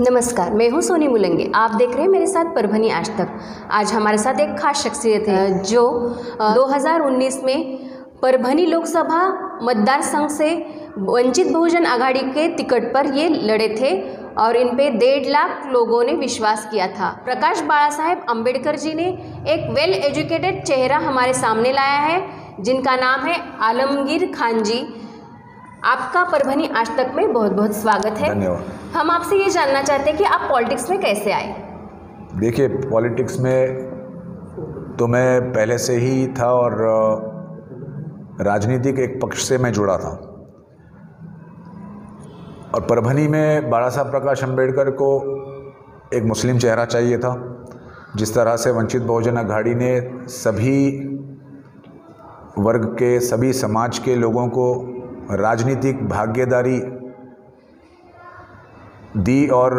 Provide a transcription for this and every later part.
नमस्कार मैं हूँ सोनी मुलंगे। आप देख रहे हैं मेरे साथ परभनी आज तक। आज हमारे साथ एक खास शख्सियत है जो अ, 2019 में परभनी लोकसभा मतदार संघ से वंचित बहुजन आघाड़ी के टिकट पर ये लड़े थे और इन पे डेढ़ लाख लोगों ने विश्वास किया था। प्रकाश बाला साहेब अंबेडकर जी ने एक वेल एजुकेटेड चेहरा हमारे सामने लाया है जिनका नाम है आलमगीर खान जी। आपका परभनी आज तक में बहुत बहुत स्वागत है। धन्यवाद। हम आपसे ये जानना चाहते हैं कि आप पॉलिटिक्स में कैसे आए? देखिए पॉलिटिक्स में तो मैं पहले से ही था और राजनीतिक एक पक्ष से मैं जुड़ा था। और परभनी में बाला साहब प्रकाश अंबेडकर को एक मुस्लिम चेहरा चाहिए था जिस तरह से वंचित बहुजन अघाड़ी ने सभी वर्ग के सभी समाज के लोगों को राजनीतिक भागीदारी दी और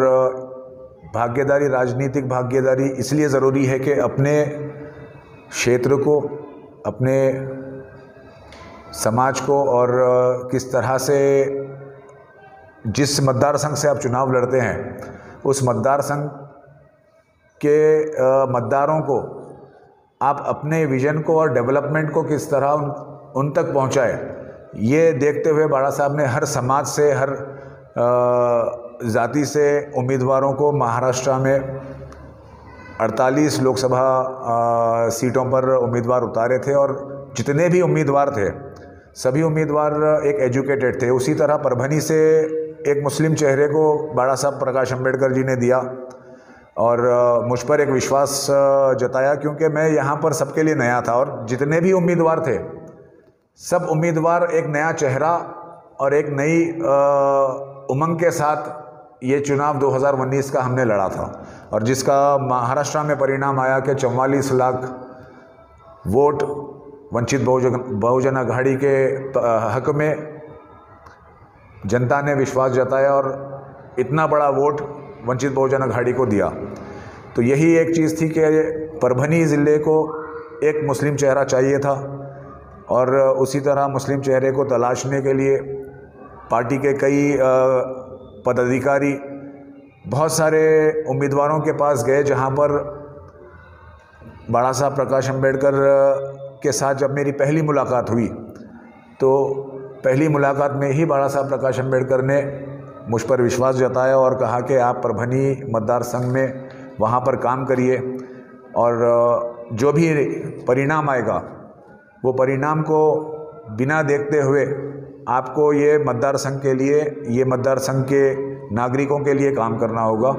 भाग्यदारी राजनीतिक भाग्यदारी इसलिए ज़रूरी है कि अपने क्षेत्र को अपने समाज को और किस तरह से जिस मतदार संघ से आप चुनाव लड़ते हैं उस मतदार संघ के मतदारों को आप अपने विजन को और डेवलपमेंट को किस तरह उन, उन तक पहुँचाए। ये देखते हुए बाड़ा साहब ने हर समाज से, हर जाति से उम्मीदवारों को महाराष्ट्र में 48 लोकसभा सीटों पर उम्मीदवार उतारे थे और जितने भी उम्मीदवार थे, सभी उम्मीदवार एक एजुकेटेड थे। उसी तरह परभनी से एक मुस्लिम चेहरे को बाड़ा साहब प्रकाश अंबेडकर जी ने दिया और मुझ पर एक विश्वास जताया क्योंकि मैं यहाँ पर सबके लिए नया था और जितने भी उम्मीदवार थे सब उम्मीदवार एक नया चेहरा और एक नई उमंग के साथ ये चुनाव 2019 का हमने लड़ा था। और जिसका महाराष्ट्र में परिणाम आया कि चौवालीस लाख वोट वंचित बहुजन बहुजन अघाड़ी के हक में जनता ने विश्वास जताया और इतना बड़ा वोट वंचित बहुजन अघाड़ी को दिया। तो यही एक चीज़ थी कि परभनी ज़िले को एक मुस्लिम चेहरा चाहिए था। और उसी तरह मुस्लिम चेहरे को तलाशने के लिए पार्टी के कई पदाधिकारी बहुत सारे उम्मीदवारों के पास गए, जहाँ पर बाड़ा साहब प्रकाश अंबेडकर के साथ जब मेरी पहली मुलाकात हुई तो पहली मुलाकात में ही बाड़ा साहब प्रकाश अंबेडकर ने मुझ पर विश्वास जताया और कहा कि आप परभनी मतदार संघ में वहाँ पर काम करिए और जो भी परिणाम आएगा वो परिणाम को बिना देखते हुए आपको ये मतदार संघ के लिए, ये मतदार संघ के नागरिकों के लिए काम करना होगा।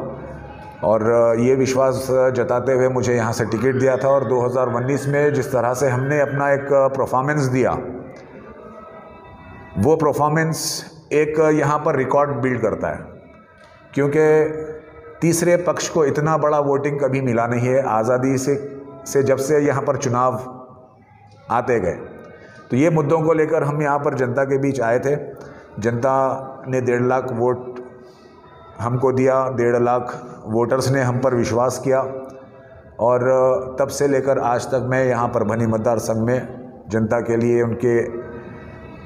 और ये विश्वास जताते हुए मुझे यहाँ से टिकट दिया था और 2019 में जिस तरह से हमने अपना एक परफॉर्मेंस दिया, वो परफॉर्मेंस एक यहाँ पर रिकॉर्ड बिल्ड करता है। क्योंकि तीसरे पक्ष को इतना बड़ा वोटिंग कभी मिला नहीं है। आज़ादी से से जब से यहाँ पर चुनाव आते गए। तो ये मुद्दों को लेकर हम यहाँ पर जनता के बीच आए थे। जनता ने डेढ़ लाख वोट हमको दिया डेढ़ लाख वोटर्स ने हम पर विश्वास किया और तब से लेकर आज तक मैं यहाँ पर भनी मतदार संघ में जनता के लिए उनके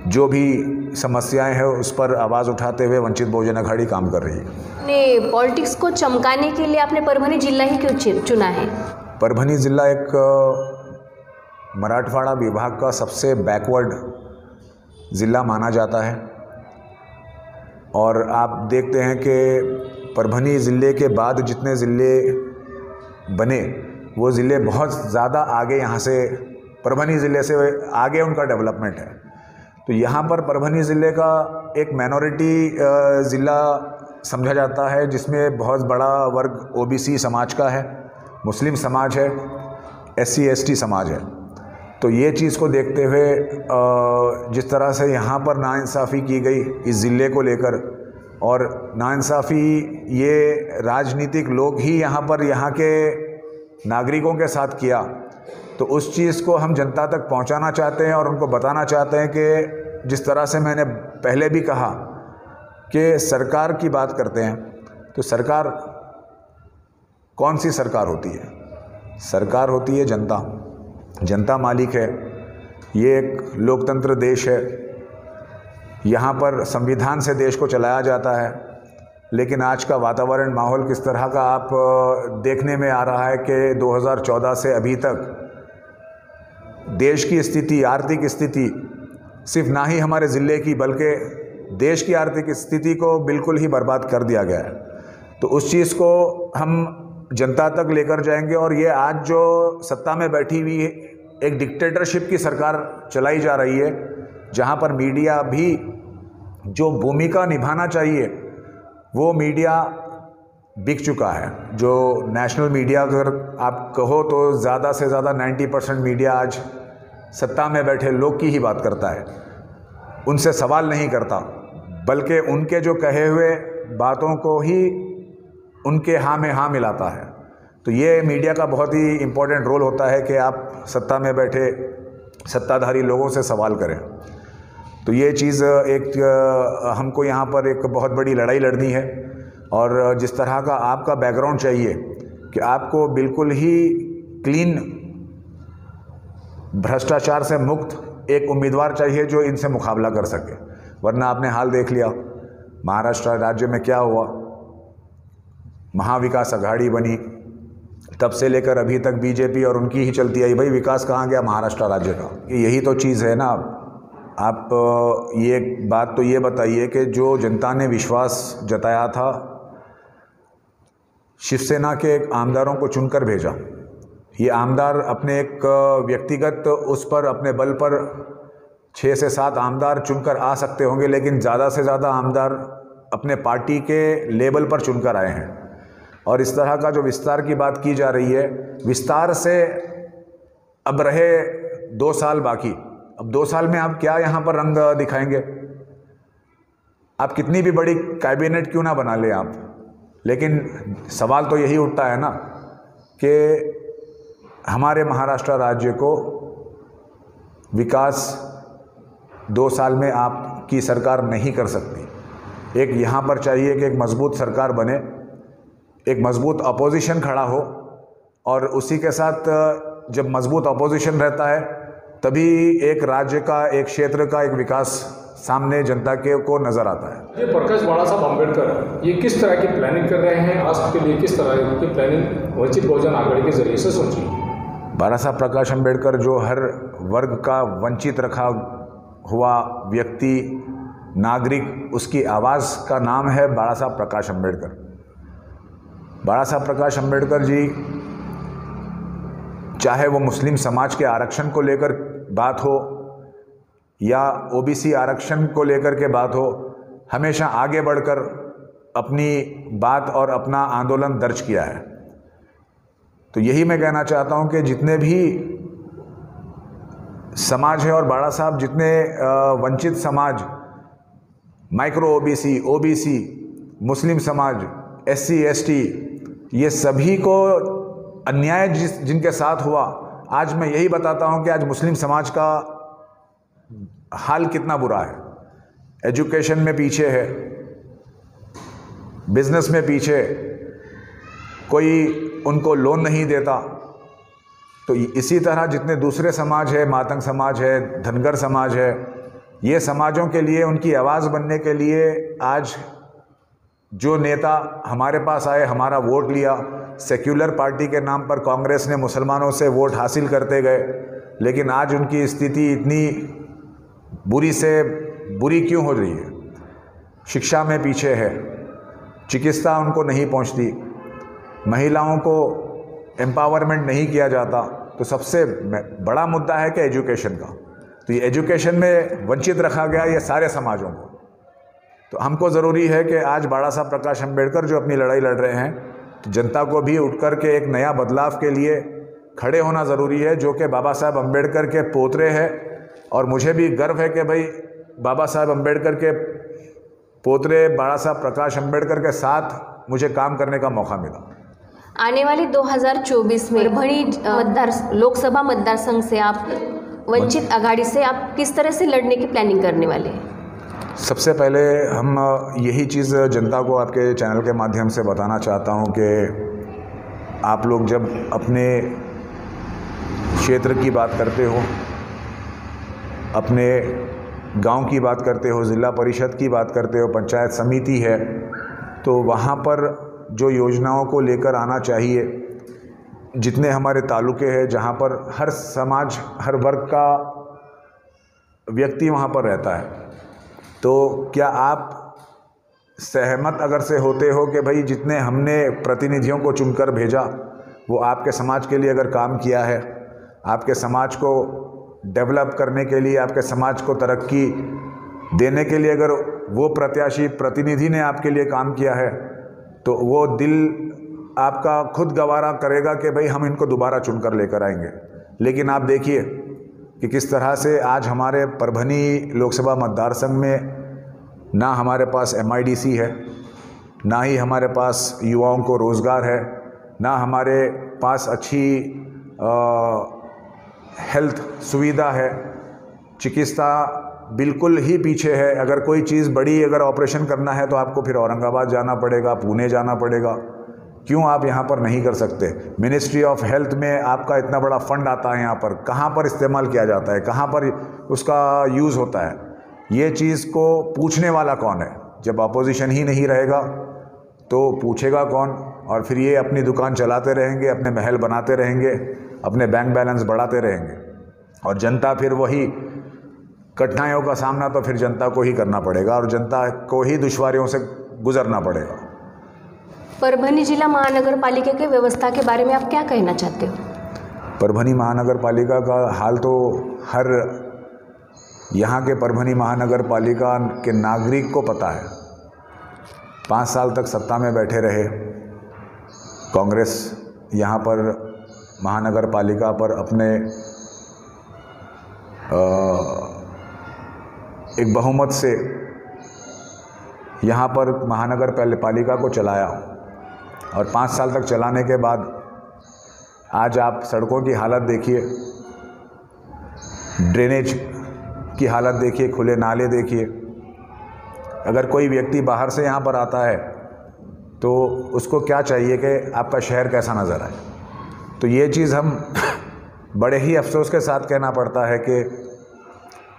जो भी समस्याएँ हैं उस पर आवाज़ उठाते हुए वंचित बहुजन अघाड़ी काम कर रही है। ने पॉलिटिक्स को चमकाने के लिए आपने परभनी जिला ही क्यों चुना है? परभनी ज़िला एक मराठवाड़ा विभाग का सबसे बैकवर्ड ज़िला माना जाता है। और आप देखते हैं कि परभनी ज़िले के बाद जितने ज़िले बने, वो ज़िले बहुत ज़्यादा आगे यहाँ से, परभनी ज़िले से आगे उनका डेवलपमेंट है। तो यहाँ पर परभनी ज़िले का एक माइनॉरिटी ज़िला समझा जाता है, जिसमें बहुत बड़ा वर्ग ओबीसी समाज का है, मुस्लिम समाज है एस सी समाज है। तो ये चीज़ को देखते हुए जिस तरह से यहाँ पर नाइंसाफ़ी की गई इस ज़िले को लेकर, और नाइंसाफ़ी ये राजनीतिक लोग ही यहाँ पर यहाँ के नागरिकों के साथ किया तो उस चीज़ को हम जनता तक पहुँचाना चाहते हैं और उनको बताना चाहते हैं कि जिस तरह से मैंने पहले भी कहा कि सरकार की बात करते हैं तो सरकार, कौन सी सरकार होती है? सरकार होती है जनता। जनता मालिक है, ये एक लोकतंत्र देश है। यहाँ पर संविधान से देश को चलाया जाता है, लेकिन आज का वातावरण, माहौल किस तरह का आप देखने में आ रहा है कि 2014 से अभी तक देश की स्थिति, आर्थिक स्थिति सिर्फ़ ना ही हमारे ज़िले की, बल्कि देश की आर्थिक स्थिति को बिल्कुल ही बर्बाद कर दिया गया है। तो उस चीज़ को हम जनता तक लेकर जाएँगे और ये आज जो सत्ता में बैठी हुई एक डिक्टेटरशिप की सरकार चलाई जा रही है, जहाँ पर मीडिया भी जो भूमिका निभाना चाहिए, वो मीडिया बिक चुका है। जो नेशनल मीडिया अगर आप कहो तो ज़्यादा से ज़्यादा 90 परसेंट मीडिया आज सत्ता में बैठे लोग की ही बात करता है। उनसे सवाल नहीं करता, बल्कि उनके जो कहे हुए बातों को ही उनके हाँ में हाँ मिलाता है। तो ये मीडिया का बहुत ही इम्पोर्टेंट रोल होता है कि आप सत्ता में बैठे सत्ताधारी लोगों से सवाल करें। तो ये चीज़ एक, हमको यहाँ पर एक बहुत बड़ी लड़ाई लड़नी है और जिस तरह का आपका बैकग्राउंड चाहिए कि आपको बिल्कुल ही क्लीन भ्रष्टाचार से मुक्त एक उम्मीदवार चाहिए जो इनसे मुकाबला कर सके। वरना आपने हाल देख लिया, महाराष्ट्र राज्य में क्या हुआ? महाविकास अघाड़ी बनी तब से लेकर अभी तक बीजेपी और उनकी ही चलती आई। भाई, विकास कहाँ गया? महाराष्ट्र राज्य का। यही तो चीज़ है ना। आप, ये बात तो ये बताइए कि जो जनता ने विश्वास जताया था, शिवसेना के आमदारों को चुनकर भेजा। ये आमदार अपने एक व्यक्तिगत उस पर, अपने बल पर छः से सात आमदार चुनकर आ सकते होंगे, लेकिन ज़्यादा से ज़्यादा आमदार अपने पार्टी के लेवल पर चुनकर आए हैं। और इस तरह का जो विस्तार की बात की जा रही है, विस्तार से अब रहे दो साल बाकी। अब दो साल में आप क्या यहाँ पर रंग दिखाएँगे? आप कितनी भी बड़ी कैबिनेट क्यों ना बना ले आप? लेकिन सवाल तो यही उठता है ना कि हमारे महाराष्ट्र राज्य को विकास दो साल में आपकी सरकार नहीं कर सकती। एक यहाँ पर चाहिए कि एक मज़बूत सरकार बने एक मज़बूत अपोजिशन खड़ा हो और उसी के साथ जब मज़बूत अपोजिशन रहता है तभी एक राज्य का एक क्षेत्र का एक विकास सामने जनता के को नज़र आता है। ये प्रकाश बाड़ा साहब अंबेडकर ये किस तरह की प्लानिंग कर रहे हैं? आज के लिए किस तरह की प्लानिंग वंचित बहुजन आघाड़ी के ज़रिए से सोची? बाला साहब प्रकाश अंबेडकर जो हर वर्ग का वंचित रखा हुआ व्यक्ति नागरिक उसकी आवाज़ का नाम है बाला साहब प्रकाश अंबेडकर बाला साहब प्रकाश अंबेडकर जी, चाहे वो मुस्लिम समाज के आरक्षण को लेकर बात हो या ओबीसी आरक्षण को लेकर के बात हो, हमेशा आगे बढ़कर अपनी बात और अपना आंदोलन दर्ज किया है। तो यही मैं कहना चाहता हूँ कि जितने भी समाज है और बाड़ा साहब जितने वंचित समाज, माइक्रो ओबीसी ओबीसी, मुस्लिम समाज एस सी एस टी ये सभी को अन्याय जिस, जिनके साथ हुआ, आज मैं यही बताता हूँ कि आज मुस्लिम समाज का हाल कितना बुरा है। एजुकेशन में पीछे है, बिज़नेस में पीछे, कोई उनको लोन नहीं देता। तो इसी तरह जितने दूसरे समाज है, मातंग समाज है, धनगर समाज है, ये समाजों के लिए, उनकी आवाज़ बनने के लिए आज जो नेता हमारे पास आए, हमारा वोट लिया, सेक्युलर पार्टी के नाम पर कांग्रेस ने मुसलमानों से वोट हासिल करते गए, लेकिन आज उनकी स्थिति इतनी बुरी से बुरी क्यों हो रही है? शिक्षा में पीछे है, चिकित्सा उनको नहीं पहुँचती, महिलाओं को एम्पावरमेंट नहीं किया जाता तो सबसे बड़ा मुद्दा है कि एजुकेशन का। तो ये एजुकेशन में वंचित रखा गया ये सारे समाजों को। तो हमको ज़रूरी है कि आज बाड़ा साहब प्रकाश अंबेडकर जो अपनी लड़ाई लड़ रहे हैं तो जनता को भी उठ कर के एक नया बदलाव के लिए खड़े होना ज़रूरी है जो कि बाबा साहब अंबेडकर के पोतरे हैं। और मुझे भी गर्व है कि भाई बाबा साहब अंबेडकर के पोतरे बाड़ा साहब प्रकाश अंबेडकर के साथ मुझे काम करने का मौका मिला। आने वाले 2024 में परभणी मतदार लोकसभा मतदार संघ से आप वंचित आघाड़ी से आप किस तरह से लड़ने की प्लानिंग करने वाले हैं? सबसे पहले हम यही चीज़ जनता को आपके चैनल के माध्यम से बताना चाहता हूँ कि आप लोग जब अपने क्षेत्र की बात करते हो, अपने गाँव की बात करते हो, ज़िला परिषद की बात करते हो, पंचायत समिति है तो वहाँ पर जो योजनाओं को लेकर आना चाहिए, जितने हमारे तालुके हैं, जहाँ पर हर समाज, हर वर्ग का व्यक्ति वहाँ पर रहता है। तो क्या आप सहमत अगर से होते हो कि भाई जितने हमने प्रतिनिधियों को चुनकर भेजा, वो आपके समाज के लिए अगर काम किया है, आपके समाज को डेवलप करने के लिए, आपके समाज को तरक्की देने के लिए अगर वो प्रत्याशी प्रतिनिधि ने आपके लिए काम किया है तो वो दिल आपका खुद गवारा करेगा कि भाई हम इनको दोबारा चुनकर लेकर आएँगे। लेकिन आप देखिए कि किस तरह से आज हमारे परभनी लोकसभा मतदार संघ में ना हमारे पास एमआईडीसी है, ना ही हमारे पास युवाओं को रोज़गार है, ना हमारे पास अच्छी हेल्थ सुविधा है, चिकित्सा बिल्कुल ही पीछे है। अगर कोई चीज़ बड़ी अगर ऑपरेशन करना है तो आपको फिर औरंगाबाद जाना पड़ेगा, पुणे जाना पड़ेगा। क्यों आप यहाँ पर नहीं कर सकते? मिनिस्ट्री ऑफ़ हेल्थ में आपका इतना बड़ा फंड आता है यहाँ पर। कहाँ पर इस्तेमाल किया जाता है? कहाँ पर उसका यूज़ होता है? ये चीज़ को पूछने वाला कौन है? जब अपोजिशन ही नहीं रहेगा तो पूछेगा कौन? और फिर ये अपनी दुकान चलाते रहेंगे, अपने महल बनाते रहेंगे, अपने बैंक बैलेंस बढ़ाते रहेंगे। और जनता फिर वही कठिनाइयों का सामना तो फिर जनता को ही करना पड़ेगा, और जनता को ही दुश्वारियों से गुजरना पड़ेगा। परभनी जिला महानगर पालिका के व्यवस्था के बारे में आप क्या कहना चाहते हो? परभनी महानगर पालिका का हाल तो हर यहाँ के परभनी महानगर पालिका के नागरिक को पता है। पाँच साल तक सत्ता में बैठे रहे। कांग्रेस यहाँ पर महानगर पालिका पर अपने एक बहुमत से यहाँ पर महानगर पालिका को चलाया। और पाँच साल तक चलाने के बाद आज आप सड़कों की हालत देखिए, ड्रेनेज की हालत देखिए, खुले नाले देखिए। अगर कोई व्यक्ति बाहर से यहाँ पर आता है तो उसको क्या चाहिए कि आपका शहर कैसा नज़र आए? तो ये चीज़ हम बड़े ही अफसोस के साथ कहना पड़ता है कि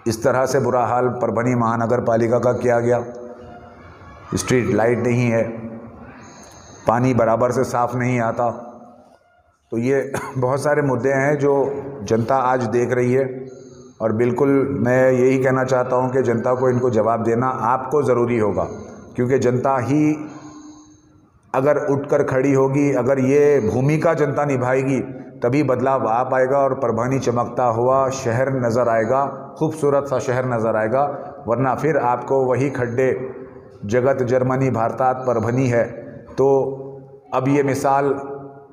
इस तरह से बुरा हाल परभनी महानगर पालिका का किया गया। स्ट्रीट लाइट नहीं है। पानी बराबर से साफ़ नहीं आता। तो ये बहुत सारे मुद्दे हैं जो जनता आज देख रही है। और बिल्कुल मैं यही कहना चाहता हूँ कि जनता को इनको जवाब देना आपको ज़रूरी होगा। क्योंकि जनता ही अगर उठकर खड़ी होगी, अगर ये भूमिका जनता निभाएगी, तभी बदलाव आ पाएगा और परभनी चमकता हुआ शहर नज़र आएगा, खूबसूरत सा शहर नज़र आएगा। वरना फिर आपको वही खड्डे, जगत जर्मनी भारतात परभनी है। तो अब ये मिसाल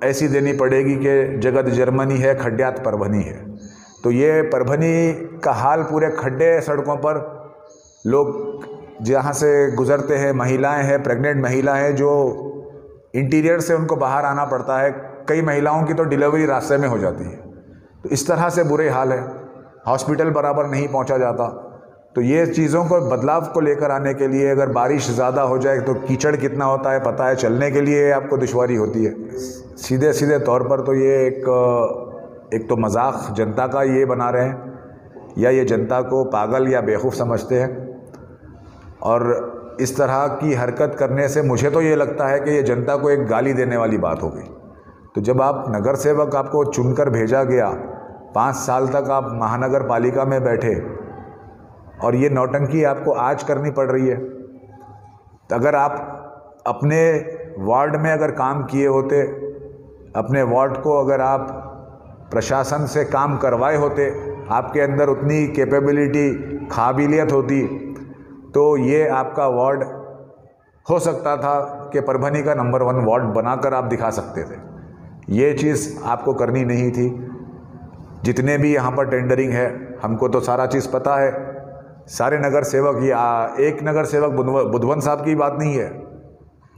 ऐसी देनी पड़ेगी कि जगत जर्मनी है खड्ड्यात परभनी है। तो ये परभनी का हाल पूरे खड्डे सड़कों पर लोग जहाँ से गुज़रते हैं, महिलाएँ हैं, प्रेग्नेंट महिला हैं, जो इंटीरियर से उनको बाहर आना पड़ता है। कई महिलाओं की तो डिलीवरी रास्ते में हो जाती है। तो इस तरह से बुरे हाल है। हॉस्पिटल बराबर नहीं पहुँचा जाता। तो ये चीज़ों को, बदलाव को लेकर आने के लिए अगर बारिश ज़्यादा हो जाए तो कीचड़ कितना होता है, पता है चलने के लिए आपको दुशारी होती है। सीधे सीधे तौर पर तो ये एक एक तो मज़ाक जनता का ये बना रहे हैं, या ये जनता को पागल या बेवकूफ़ समझते हैं। और इस तरह की हरकत करने से मुझे तो ये लगता है कि ये जनता को एक गाली देने वाली बात हो गई। तो जब आप नगर सेवक आपको चुनकर भेजा गया, पाँच साल तक आप महानगर पालिका में बैठे और ये नौटंकी आपको आज करनी पड़ रही है। तो अगर आप अपने वार्ड में अगर काम किए होते, अपने वार्ड को अगर आप प्रशासन से काम करवाए होते, आपके अंदर उतनी कैपेबिलिटी काबिलियत होती तो ये आपका वार्ड हो सकता था कि परभनी का नंबर वन वार्ड बनाकर आप दिखा सकते थे। ये चीज़ आपको करनी नहीं थी। जितने भी यहाँ पर टेंडरिंग है, हमको तो सारा चीज़ पता है। सारे नगर सेवक, या एक नगर सेवक बुधवन साहब की बात नहीं है।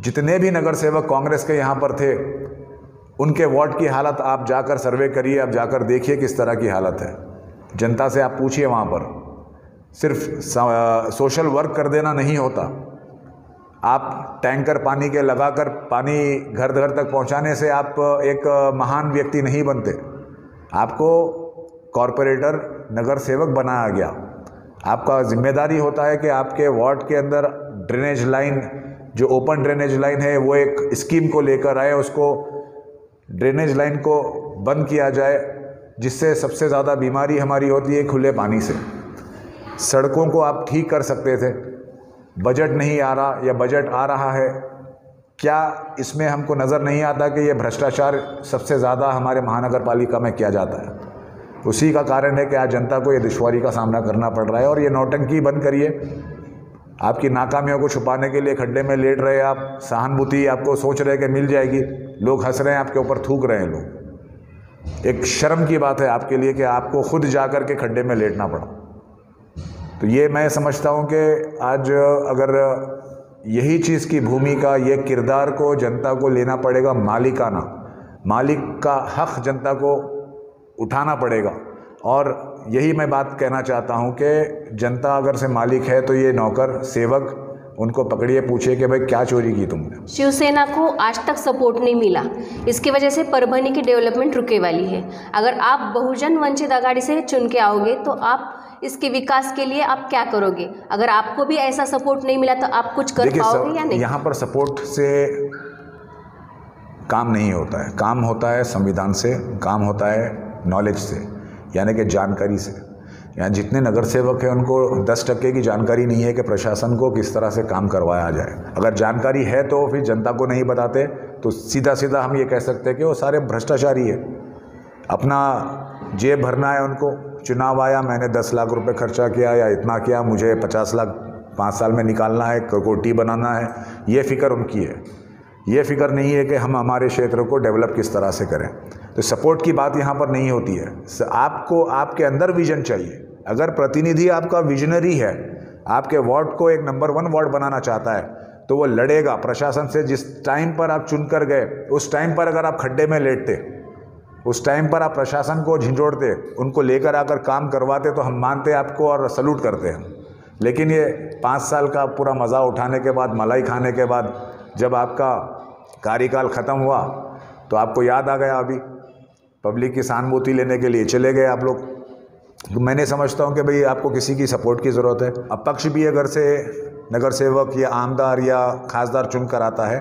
जितने भी नगर सेवक कांग्रेस के यहाँ पर थे, उनके वार्ड की हालत आप जाकर सर्वे करिए, आप जाकर देखिए किस तरह की हालत है। जनता से आप पूछिए वहाँ पर। सिर्फ़ सोशल वर्क कर देना नहीं होता। आप टैंकर पानी के लगाकर पानी घर घर तक पहुँचाने से आप एक महान व्यक्ति नहीं बनते। आपको कॉरपोरेटर, नगर सेवक बनाया गया। आपका ज़िम्मेदारी होता है कि आपके वार्ड के अंदर ड्रेनेज लाइन, जो ओपन ड्रेनेज लाइन है, वो एक स्कीम को लेकर आए, उसको ड्रेनेज लाइन को बंद किया जाए, जिससे सबसे ज़्यादा बीमारी हमारी होती है खुले पानी से। सड़कों को आप ठीक कर सकते थे। बजट नहीं आ रहा, या बजट आ रहा है, क्या इसमें हमको नज़र नहीं आता कि ये भ्रष्टाचार सबसे ज़्यादा हमारे महानगर पालिका में किया जाता है? उसी का कारण है कि आज जनता को ये दुश्वारी का सामना करना पड़ रहा है और ये नौटंकी बंद करिए। आपकी नाकामियों को छुपाने के लिए खड्डे में लेट रहे आप, सहानुभूति आपको सोच रहे कि मिल जाएगी। लोग हंस रहे हैं, आपके ऊपर थूक रहे हैं लोग। एक शर्म की बात है आपके लिए कि आपको खुद जा कर के खड्डे में लेटना पड़ा। तो ये मैं समझता हूँ कि आज अगर यही चीज़ की भूमिका ये किरदार को जनता को लेना पड़ेगा मालिकाना। मालिक का हक जनता को उठाना पड़ेगा। और यही मैं बात कहना चाहता हूँ कि जनता अगर से मालिक है तो ये नौकर सेवक उनको पकड़िए पूछिए कि भाई क्या चोरी की तुमने। शिवसेना को आज तक सपोर्ट नहीं मिला। इसकी वजह से परभनी की डेवलपमेंट रुके वाली है। अगर आप बहुजन वंचित आघाड़ी से चुन के आओगे तो आप इसके विकास के लिए आप क्या करोगे? अगर आपको भी ऐसा सपोर्ट नहीं मिला तो आप कुछ कर पाओगे या नहीं? यहाँ पर सपोर्ट से काम नहीं होता है। काम होता है संविधान से काम होता है नॉलेज से, यानी कि जानकारी से। यहाँ जितने नगर सेवक हैं, उनको दस टक्के की जानकारी नहीं है कि प्रशासन को किस तरह से काम करवाया जाए। अगर जानकारी है तो फिर जनता को नहीं बताते तो सीधा सीधा हम ये कह सकते हैं कि वो सारे भ्रष्टाचारी है। अपना जेब भरना है उनको, चुनाव आया, मैंने दस लाख रुपए खर्चा किया या इतना किया, मुझे पचास लाख, पाँच साल में निकालना है कोटी बनाना है, ये फ़िक्र उनकी है। ये फ़िक्र नहीं है कि हम हमारे क्षेत्र को डेवलप किस तरह से करें। तो सपोर्ट की बात यहाँ पर नहीं होती है। आपको, आपके अंदर विजन चाहिए। अगर प्रतिनिधि आपका विजनरी है, आपके वार्ड को एक नंबर वन वार्ड बनाना चाहता है तो वो लड़ेगा। प्रशासन से जिस टाइम पर आप चुन कर गए, उस टाइम पर अगर आप खड्डे में लेटते, उस टाइम पर आप प्रशासन को झिझोड़ते, उनको लेकर आकर काम करवाते तो हम मानते आपको और सल्यूट करते हैं। लेकिन ये पाँच साल का पूरा मज़ा उठाने के बाद, मलाई खाने के बाद, जब आपका कार्यकाल ख़त्म हुआ तो आपको याद आ गया अभी। पब्लिक की सहानुभूति लेने के लिए चले गए आप लोग। तो मैंने समझता हूँ कि भाई आपको किसी की सपोर्ट की ज़रूरत है। अब पक्ष भी अगर से नगर सेवक या आमदार या खासदार चुन कर आता है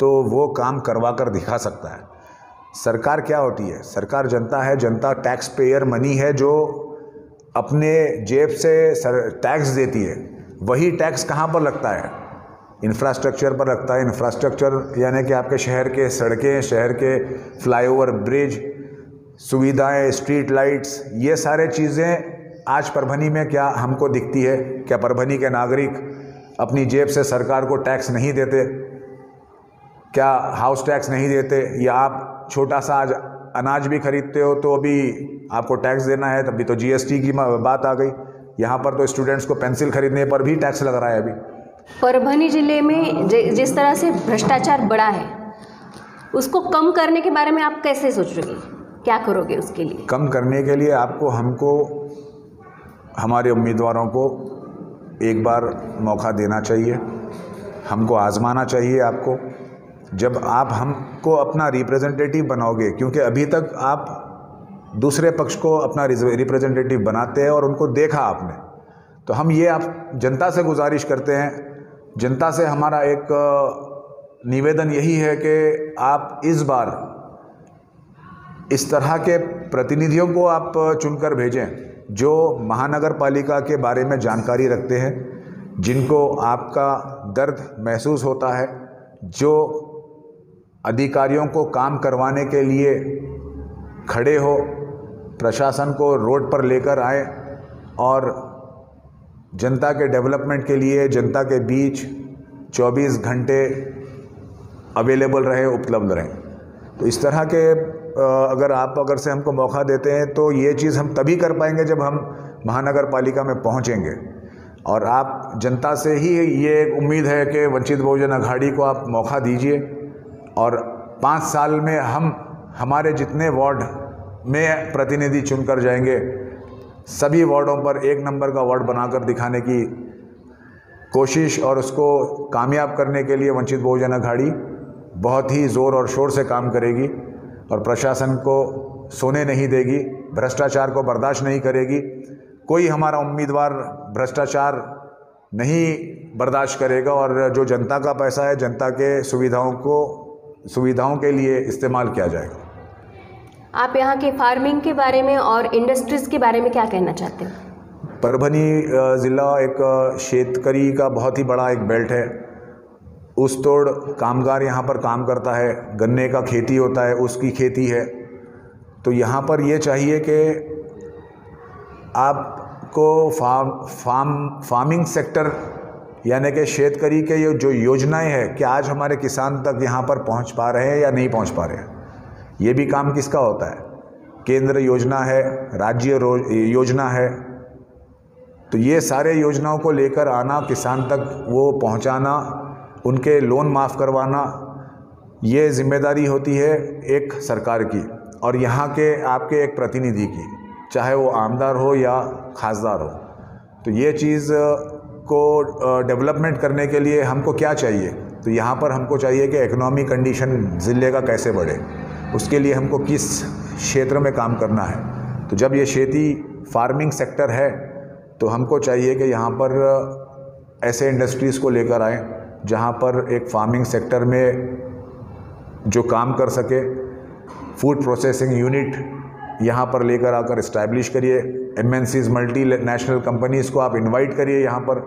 तो वो काम करवा कर दिखा सकता है। सरकार क्या होती है? सरकार जनता है, जनता टैक्स पेयर मनी है जो अपने जेब से टैक्स देती है। वही टैक्स कहाँ पर लगता है? इंफ्रास्ट्रक्चर पर लगता है। इंफ्रास्ट्रक्चर यानी कि आपके शहर के सड़कें, शहर के फ्लाईओवर ब्रिज सुविधाएँ स्ट्रीट लाइट्स ये सारे चीज़ें आज परभनी में क्या हमको दिखती है? क्या परभनी के नागरिक अपनी जेब से सरकार को टैक्स नहीं देते? क्या हाउस टैक्स नहीं देते? या आप छोटा सा आज अनाज भी खरीदते हो तो अभी आपको टैक्स देना है, तभी तो जीएसटी की बात आ गई। यहाँ पर तो स्टूडेंट्स को पेंसिल खरीदने पर भी टैक्स लग रहा है अभी। परभनी ज़िले में जिस तरह से भ्रष्टाचार बढ़ा है, उसको कम करने के बारे में आप कैसे सोच सोचोगे क्या करोगे उसके लिए? कम करने के लिए आपको, हमको, हमारे उम्मीदवारों को एक बार मौका देना चाहिए। हमको आजमाना चाहिए आपको। जब आप हमको अपना रिप्रेजेंटेटिव बनाओगे, क्योंकि अभी तक आप दूसरे पक्ष को अपना रिप्रेजेंटेटिव बनाते हैं और उनको देखा आपने तो हम ये आप जनता से गुजारिश करते हैं जनता से हमारा एक निवेदन यही है कि आप इस बार इस तरह के प्रतिनिधियों को आप चुनकर भेजें, जो महानगर पालिका के बारे में जानकारी रखते हैं, जिनको आपका दर्द महसूस होता है, जो अधिकारियों को काम करवाने के लिए खड़े हो, प्रशासन को रोड पर लेकर आए और जनता के डेवलपमेंट के लिए, जनता के बीच 24 घंटे अवेलेबल रहे, उपलब्ध रहें। तो इस तरह के अगर आप, अगर से हमको मौका देते हैं तो ये चीज़ हम तभी कर पाएँगे जब हम महानगर पालिका में पहुँचेंगे। और आप जनता से ही ये उम्मीद है कि वंचित बहुजन अघाड़ी को आप मौका दीजिए। और पाँच साल में हम, हमारे जितने वार्ड में प्रतिनिधि चुनकर जाएँगे सभी वार्डों पर एक नंबर का वार्ड बनाकर दिखाने की कोशिश और उसको कामयाब करने के लिए वंचित बहुजन अघाड़ी बहुत ही ज़ोर और शोर से काम करेगी और प्रशासन को सोने नहीं देगी, भ्रष्टाचार को बर्दाश्त नहीं करेगी। कोई हमारा उम्मीदवार भ्रष्टाचार नहीं बर्दाश्त करेगा और जो जनता का पैसा है, जनता के सुविधाओं को, सुविधाओं के लिए इस्तेमाल किया जाएगा। आप यहाँ के फ़ार्मिंग के बारे में और इंडस्ट्रीज़ के बारे में क्या कहना चाहते हो? परभनी ज़िला एक शेतकरी का बहुत ही बड़ा एक बेल्ट है। उस तोड़ कामगार यहाँ पर काम करता है, गन्ने का खेती होता है, उसकी खेती है। तो यहाँ पर ये चाहिए कि आपको फार्म फार्म फ़ार्मिंग सेक्टर यानी कि शेतकरी के ये जो योजनाएँ हैं कि आज हमारे किसान तक यहाँ पर पहुँच पा रहे हैं या नहीं पहुँच पा रहे हैं? ये भी काम किसका होता है? केंद्र योजना है, राज्य योजना है। तो ये सारे योजनाओं को लेकर आना, किसान तक वो पहुंचाना, उनके लोन माफ़ करवाना, ये ज़िम्मेदारी होती है एक सरकार की और यहाँ के आपके एक प्रतिनिधि की, चाहे वो आमदार हो या खासदार हो। तो ये चीज़ को डेवलपमेंट करने के लिए हमको क्या चाहिए? तो यहाँ पर हमको चाहिए कि इकोनॉमी कंडीशन ज़िले का कैसे बढ़े। उसके लिए हमको किस क्षेत्र में काम करना है? तो जब ये खेती फ़ार्मिंग सेक्टर है तो हमको चाहिए कि यहाँ पर ऐसे इंडस्ट्रीज़ को लेकर आएँ, जहाँ पर एक फ़ार्मिंग सेक्टर में जो काम कर सके, फ़ूड प्रोसेसिंग यूनिट यहाँ पर लेकर आकर इस्टेब्लिश करिए M N Cs multinational companies को आप इनवाइट करिए यहाँ पर।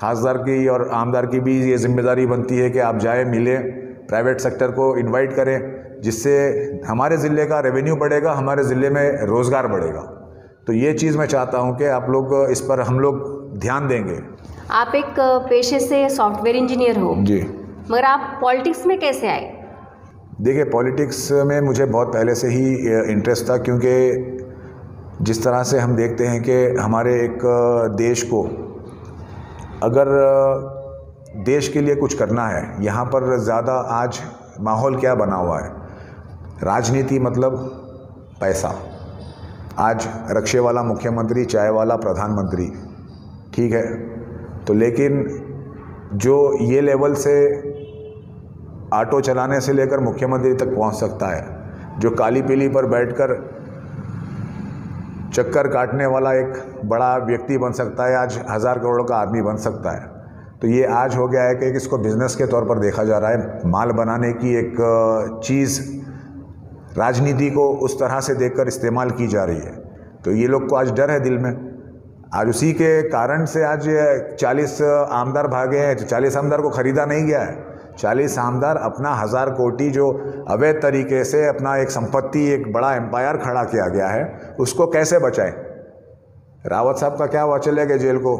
खासदार की और आमदार की भी ये ज़िम्मेदारी बनती है कि आप जाए, मिलें, प्राइवेट सेक्टर को इनवाइट करें। जिससे हमारे ज़िले का रेवेन्यू बढ़ेगा हमारे ज़िले में रोज़गार बढ़ेगा। तो ये चीज़ मैं चाहता हूँ कि आप लोग इस पर हम लोग ध्यान देंगे। आप एक पेशे से सॉफ्टवेयर इंजीनियर हो। जी। मगर आप पॉलिटिक्स में कैसे आए? देखिए पॉलिटिक्स में मुझे बहुत पहले से ही इंटरेस्ट था क्योंकि जिस तरह से हम देखते हैं कि हमारे एक देश को अगर देश के लिए कुछ करना है यहाँ पर ज़्यादा आज माहौल क्या बना हुआ है? राजनीति मतलब पैसा। आज रक्षे वाला मुख्यमंत्री चाय वाला प्रधानमंत्री, ठीक है? तो लेकिन जो ये लेवल से ऑटो चलाने से लेकर मुख्यमंत्री तक पहुँच सकता है, जो काली पीली पर बैठकर चक्कर काटने वाला एक बड़ा व्यक्ति बन सकता है, आज हज़ार करोड़ का आदमी बन सकता है। तो ये आज हो गया है कि इसको बिज़नेस के तौर पर देखा जा रहा है। माल बनाने की एक चीज़ राजनीति को उस तरह से देखकर इस्तेमाल की जा रही है। तो ये लोग को आज डर है दिल में। आज उसी के कारण से आज चालीस आमदार भागे हैं। चालीस आमदार को खरीदा नहीं गया है। चालीस आमदार अपना हज़ार कोटी जो अवैध तरीके से अपना एक संपत्ति, एक बड़ा एम्पायर खड़ा किया गया है, उसको कैसे बचाएँ? रावत साहब का क्या हुआ चले गए जेल को?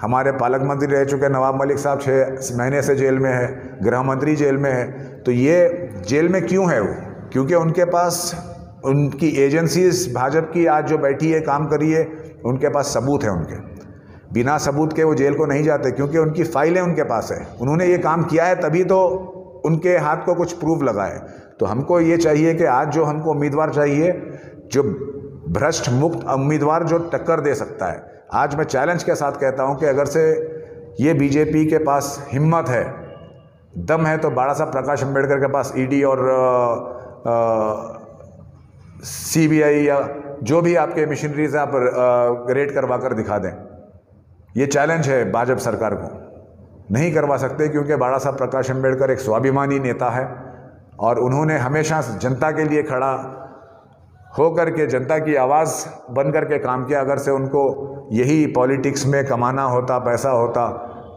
हमारे पालक मंत्री रह चुके नवाब मलिक साहब छः महीने से जेल में है गृह मंत्री जेल में है। तो ये जेल में क्यों है वो? क्योंकि उनके पास उनकी एजेंसीज भाजपा की आज जो बैठी है, काम करी है, उनके पास सबूत है उनके। बिना सबूत के वो जेल को नहीं जाते, क्योंकि उनकी फाइलें उनके पास है। उन्होंने ये काम किया है, तभी तो उनके हाथ को कुछ प्रूफ लगा है। तो हमको ये चाहिए कि आज जो हमको उम्मीदवार चाहिए, जो भ्रष्ट मुक्त उम्मीदवार जो टक्कर दे सकता है। आज मैं चैलेंज के साथ कहता हूँ कि अगर से ये बीजेपी के पास हिम्मत है, दम है तो बाड़ा साहब प्रकाश अंबेडकर के पास ईडी और सीबीआई या जो भी आपके मशीनरीज आप रेड करवा कर दिखा दें। ये चैलेंज है भाजपा सरकार को। नहीं करवा सकते क्योंकि बाड़ा साहब प्रकाश अंबेडकर एक स्वाभिमानी नेता है और उन्होंने हमेशा जनता के लिए खड़ा होकर के, जनता की आवाज़ बन कर के काम किया। अगर से उनको यही पॉलिटिक्स में कमाना होता, पैसा होता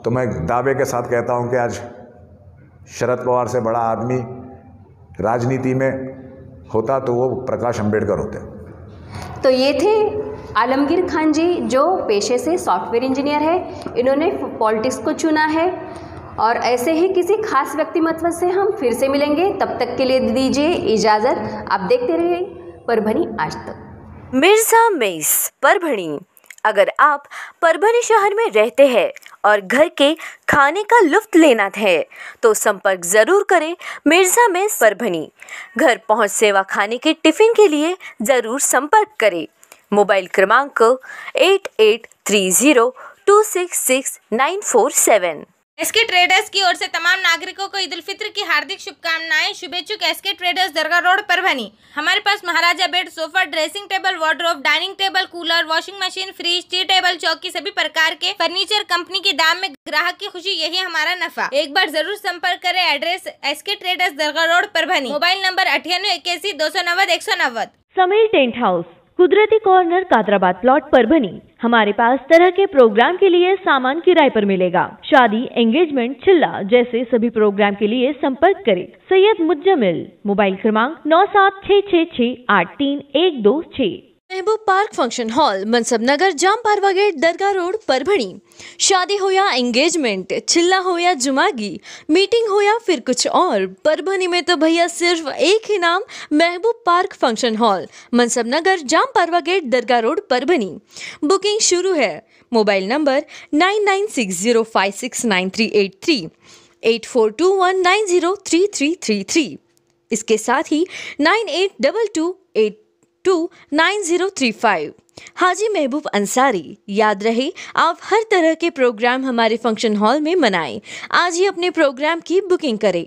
तो मैं दावे के साथ कहता हूँ कि आज शरद पवार से बड़ा आदमी राजनीति में होता तो वो प्रकाश अंबेडकर होते। तो ये थे आलमगीर खान जी जो पेशे से सॉफ्टवेयर इंजीनियर है। इन्होंने पॉलिटिक्स को चुना है और ऐसे ही किसी खास व्यक्तिमत्व से हम फिर से मिलेंगे। तब तक के लिए दीजिए इजाज़त। आप देखते रहिए परभनी आज तक। मिर्ज़ा मेस परभणी। अगर आप परभणी शहर में रहते हैं और घर के खाने का लुफ्त लेना है। तो संपर्क ज़रूर करें मिर्ज़ा में सरभनी घर पहुँच सेवा खाने के टिफ़िन के लिए ज़रूर संपर्क करें। मोबाइल क्रमांक eight eight three zero two six six nine four seven. SK traders की ओर से तमाम नागरिकों को ईद उल फित्र की हार्दिक शुभकामनाएँ। शुभेच्छुक SK traders Dargah road Parbhani हमारे पास Maharaja bed, sofa dressing table wardrobe dining table cooler washing machine fridge tea table चौकी, सभी प्रकार के फर्नीचर कंपनी के दाम में ग्राहक की खुशी, यही हमारा नफा। एक बार ज़रूर संपर्क करें। Address SK traders Dargah road Parbhani mobile number अठानवे इक्यासी, दो सौ नब्बे एक सौ नब्बे Sameer tent house. Kudrati corner Kadrabad plot पर बनी। हमारे पास तरह के प्रोग्राम के लिए सामान किराए पर मिलेगा। शादी एंगेजमेंट चिल्ला जैसे सभी प्रोग्राम के लिए संपर्क करें। सैयद मुज्जमिल, मोबाइल क्रमांक नौ सात छः छः छः आठ तीन एक दो छः Mahboob park function hall Mansab Nagar Jam Parwa gate, Dargah road, Parbhani. शादी हो या एंगेजमेंट चिल्ला हो या जुमागी। मीटिंग हो या फिर कुछ और। परभणी में तो भैया सिर्फ़ एक ही नाम, Mahboob park function hall Mansab Nagar जाम Parwa gate, Dargah road, Parbhani. Booking शुरू है। Mobile number nine nine six zero five six nine three eight three, eight four two one nine zero three three three three. इसके साथ ही nine eight double two eight two nine zero three five Haji Mehboob Ansari, याद रहे, आप हर तरह के programme हमारे function hall में मनाएँ। आज ही अपने प्रोग्राम की बुकिंग करें।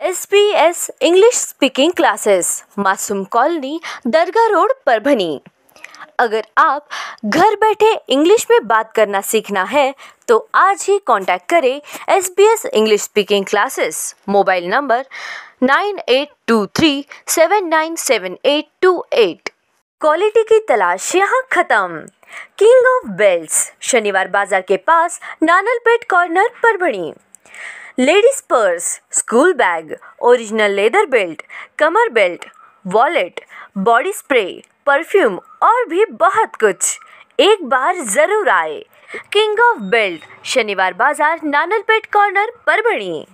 S P S English speaking classes Masoom colony, Dargah road पर परभनी अगर आप घर बैठे इंग्लिश में बात करना सीखना है तो आज ही कांटेक्ट करें S B S English speaking classes mobile number nine eight two three seven nine seven eight two eight quality की तलाश यहाँ खत्म। किंग ऑफ़ बेल्ट्स शनिवार बाज़ार के पास नानलपेट कॉर्नर पर Parbhani ladies purse school bag original leather belt कमर belt wallet body spray perfume और भी बहुत कुछ। एक बार ज़रूर आए। किंग ऑफ़ बेल्ट शनिवार बाज़ार नानल नानलपेट कॉर्नर परभणी